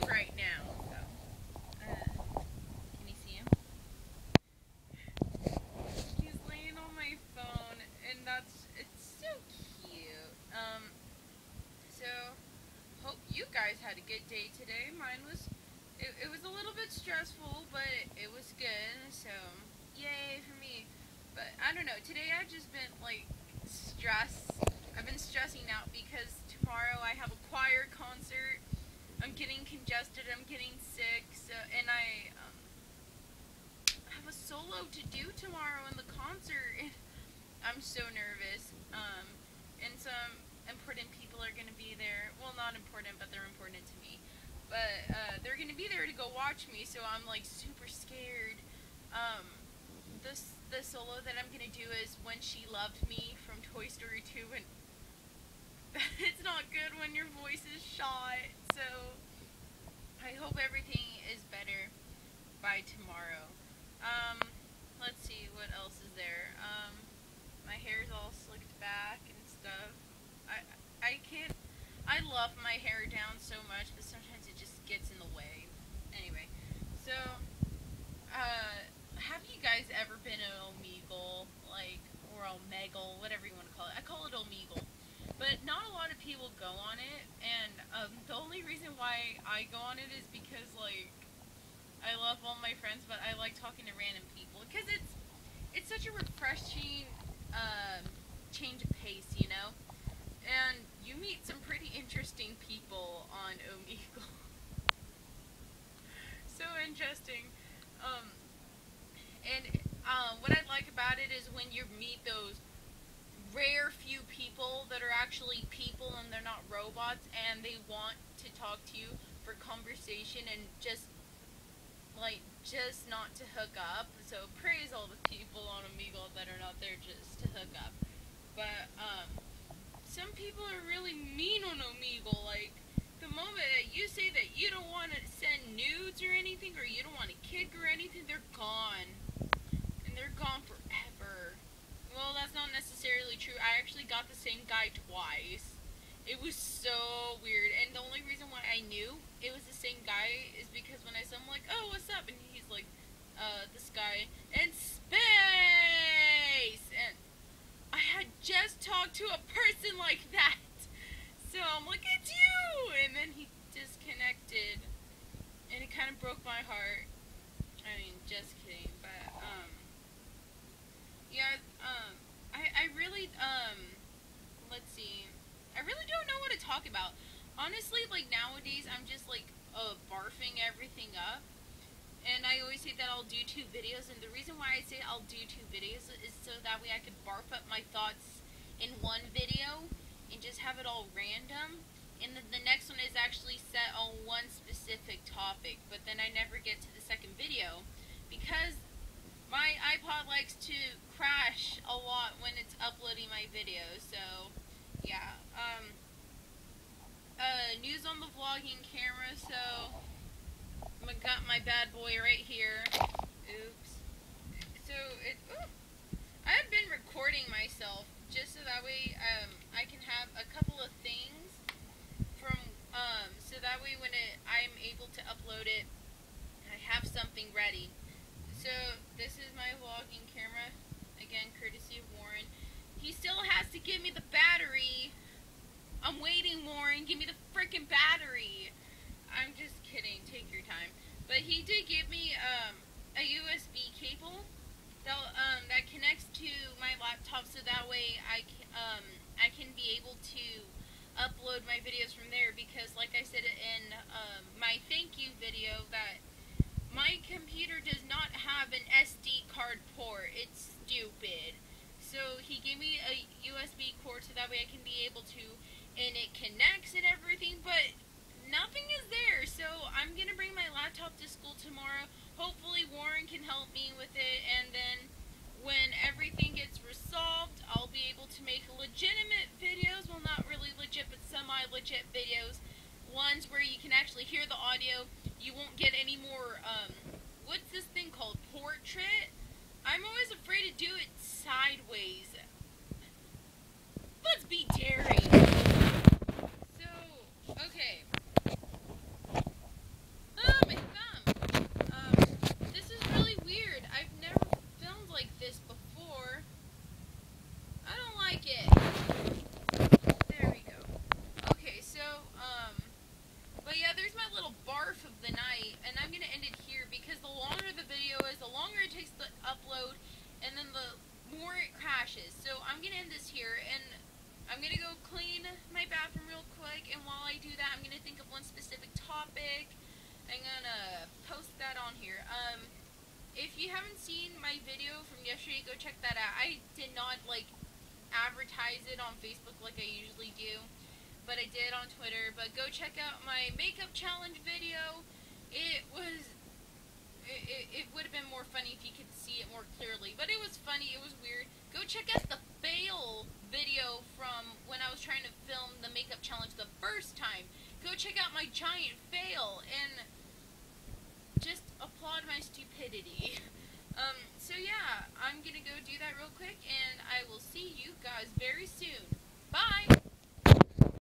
dog right now. So, uh, can you see him? He's laying on my phone, and that's it's so cute. Um, so hope you guys had a good day today. Mine was it, it was a little bit stressful, but it, was good. So yay for me. But I don't know. Today I've just been like stressed. I've been stressing out because tomorrow I have a choir concert. I'm getting congested. I'm getting sick. So and I um, have a solo to do tomorrow in the concert. I'm so nervous. Um, and some important people are gonna be there. Well, not important, but they're important to me. But uh, they're gonna be there to go watch me. So I'm like super scared. Um, this the solo that I'm gonna do is "When She Loved Me" from Toy Story 2, and it's not good when your voice is shot. So I hope everything is better by tomorrow. Um, let's see what else is there. Um, my hair's all slicked back and stuff. I I can't. I love my hair down so much, but sometimes it just gets in the way. Anyway, so uh, have you guys ever been an Omegle, like or Omegle, whatever you want to call it? I call it Omegle, but not a lot of people go on it, only reason why I go on it is because like I love all my friends, but I like talking to random people because it's it's such a refreshing um, change of pace, you know. And you meet some pretty interesting people on Omegle. so interesting. Um, and um, what I like about it is when you meet those rare few people that are actually people and they're not robots and they want to talk to you for conversation and just like just not to hook up. So praise all the people on Omegle that are not there just to hook up. But um, some people are really mean on Omegle. Like the moment that you say that you don't want to send nudes or anything, or you don't want to kick or anything, they're gone, and they're gone forever. Well, that's not necessarily true. I actually got the same guy twice. It was so weird, and the only reason why I knew it was the same guy is because when I saw him, like, oh, what's up? And he's like, uh, this guy, in space! And I had just talked to a person like that. So I'm like, it's you! And then he disconnected. And it kind of broke my heart. I mean, just kidding. But, um, yeah, um, I, I really, um, let's see. I really don't know what to talk about. Honestly, like nowadays, I'm just like uh, barfing everything up. And I always say that I'll do two videos, and the reason why I say I'll do two videos is so that way I could barf up my thoughts in one video and just have it all random. And then the next one is actually set on one specific topic, but then I never get to the second video because my iPod likes to crash a lot when it's uploading my videos. So, yeah. Um, uh, news on the vlogging camera. So, I got my bad boy right here. Oops. So it. Ooh, I have been recording myself just so that way um, I can have a couple of things from um, so that way when it, I'm able to upload it, I have something ready. So this is my vlogging camera, again courtesy of Warren. He still has to give me the battery. I'm waiting, Warren. Give me the freaking battery. I'm just kidding. Take your time. But he did give me um, a USB cable that um, that connects to my laptop, so that way I can, um, I can be able to upload my videos from there. Because, like I said in um, my thank you video, that my computer does not have an SD card port. It's stupid. So he gave me a USB cord so that way I can be able to, and it connects and everything, but nothing is there. So I'm gonna bring my laptop to school tomorrow. Hopefully Warren can help me with it, and then when everything gets resolved, I'll be able to make legitimate videos. Well, not really legit, but semi-legit videos. Ones where you can actually hear the audio. You won't get any more, um, what's this thing called? Portrait? I'm always afraid to do it sideways. Let's be daring. I'm gonna end this here and I'm gonna go clean my bathroom real quick, and while I do that, I'm gonna think of one specific topic. I'm gonna post that on here. Um, if you haven't seen my video from yesterday, go check that out. I did not like advertise it on Facebook like I usually do, but I did on Twitter. But go check out my makeup challenge video. It was it, it, it would have been more funny if you could see it more clearly. But it was funny. It was weird. Go check out the fail video from when I was trying to film the makeup challenge the first time. Go check out my giant fail.